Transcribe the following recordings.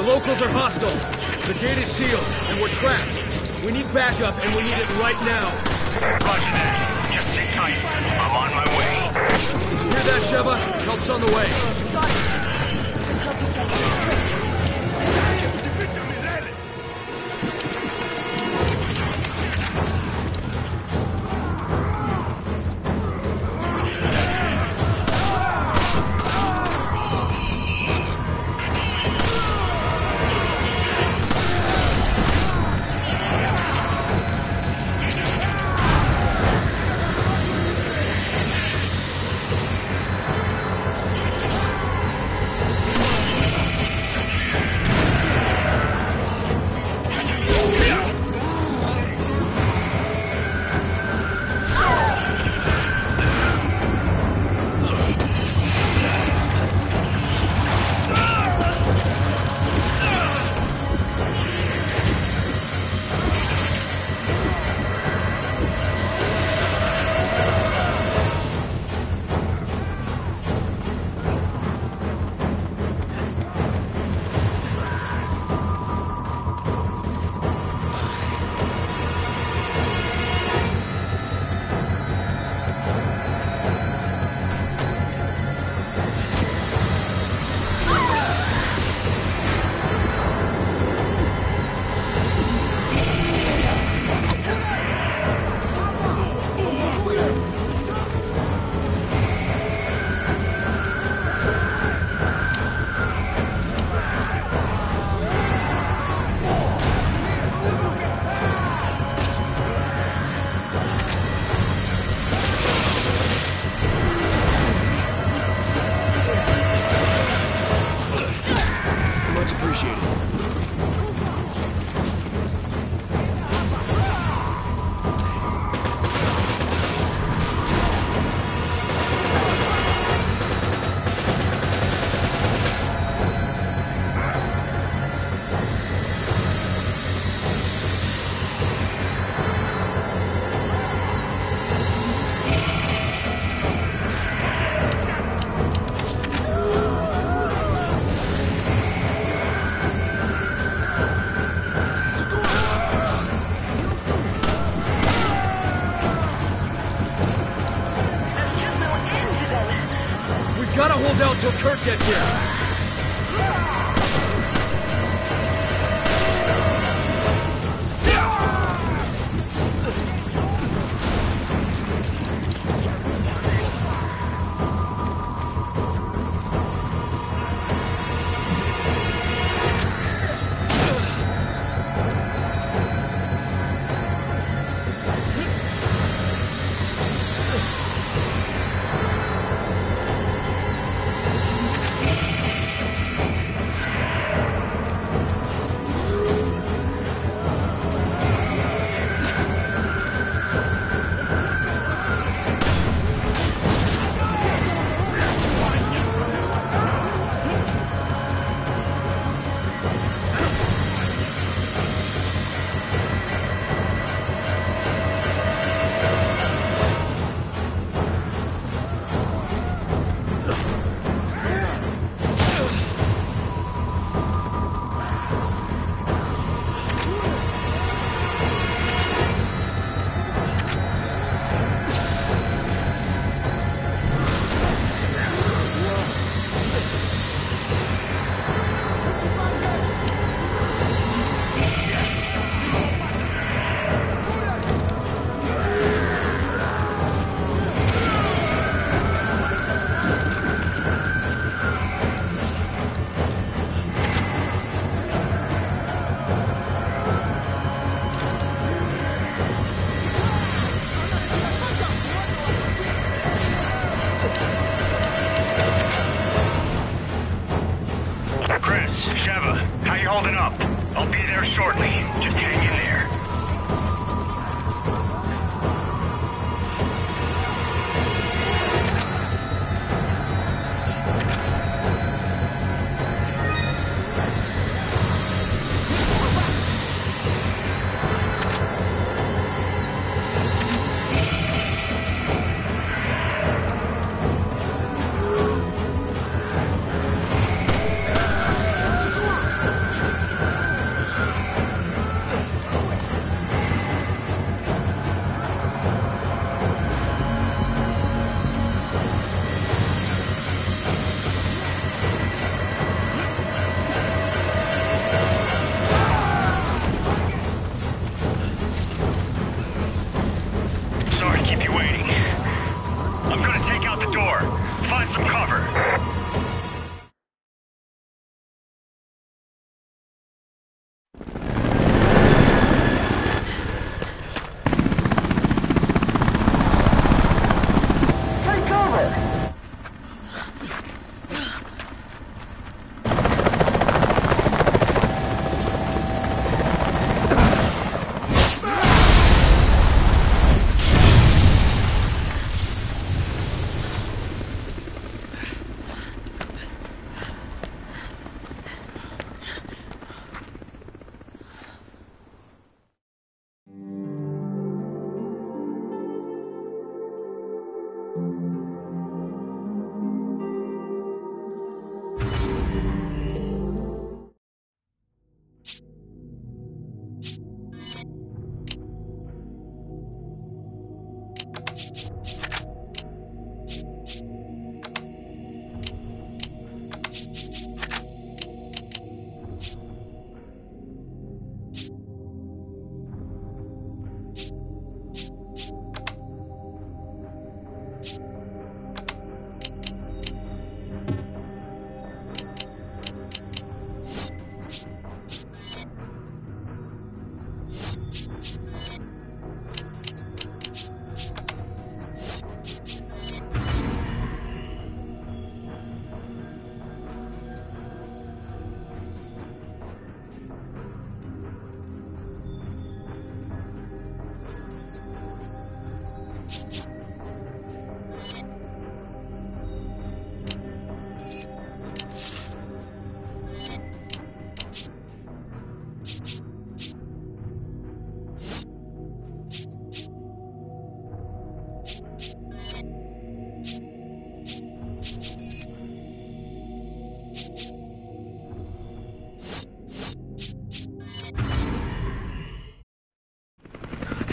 The locals are hostile. The gate is sealed, and we're trapped. We need backup, and we need it right now. Roger that. Just sit tight. I'm on my way. Hear that, Sheva? Help's on the way. Hold out till Kirk gets here. holding up. I'll be there shortly. Just hang in there.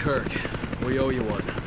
Kirk, we owe you one.